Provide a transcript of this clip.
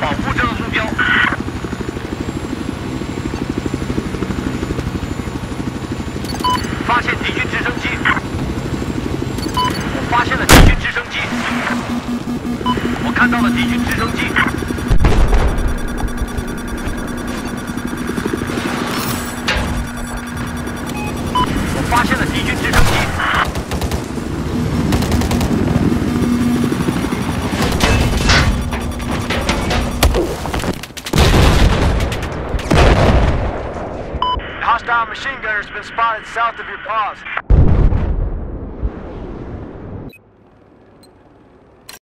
保护这个目标发现敌军直升机我发现了敌军直升机我看到了敌军直升机 Hostile machine gunner has been spotted south of your paws.